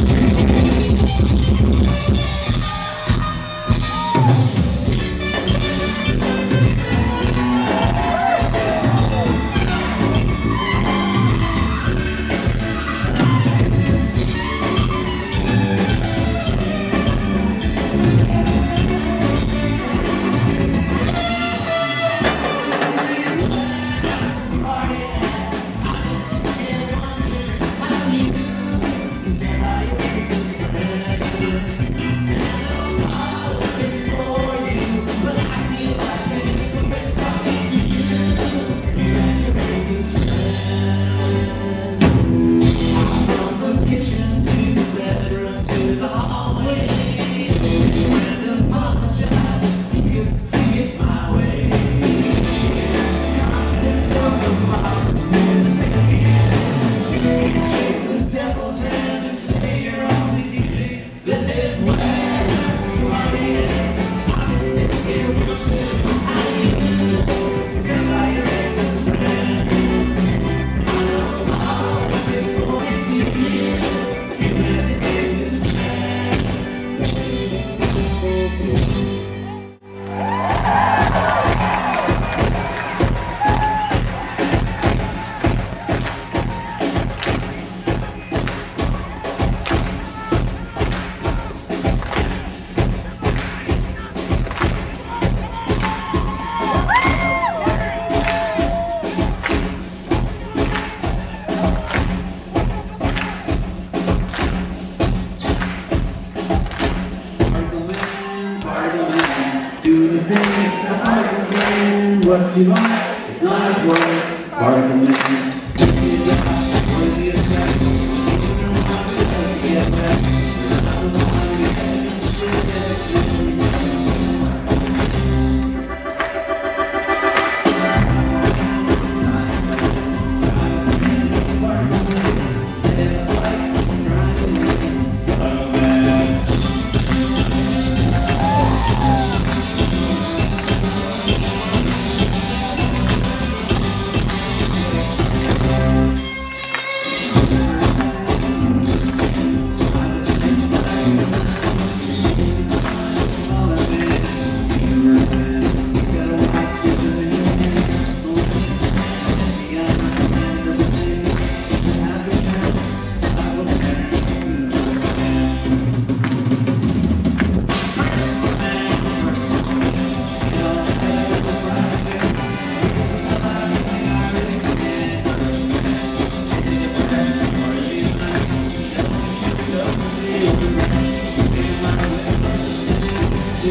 you want. It's not a word, part of the mission.